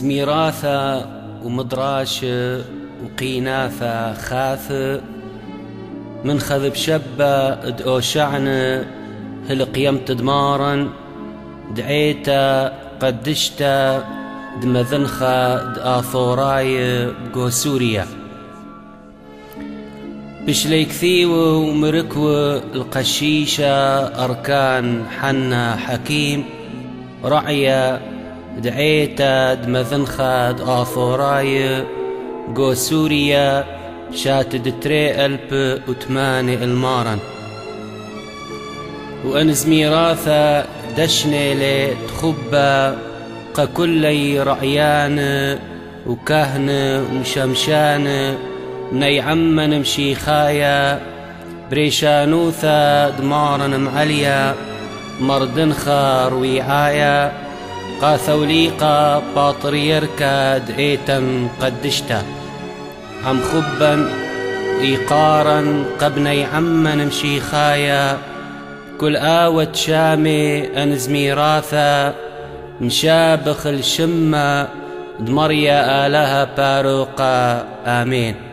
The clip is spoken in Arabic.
زميراثة ومدراشة وقيناثة خاثة من خذ بشبة هل قيمت دمارا؟ دعيتا قدشتا دمذنخا دآثوراي بقو سوريا. بشليك ثيو ومركو القشيشة أركان حنا حكيم. رعيا دعيتا دمذنخا دآثوراي بقو سوريا شاتد تري ألب وثماني المارن. وأنز ميراثا دشني لي تخبا ككلي رعيان وكهن ومشمشان مني عمن مشيخايا. بريشانوثا دمارا معليا. مردنخا رويعايا قاثوليقا باطريركا دعيتم قدشتا هم خبا إيقارا قبني عمن مشيخايا كل آوة شامي أنز ميراثا مشابخ الشمة دمريا آلها باروقا. آمين.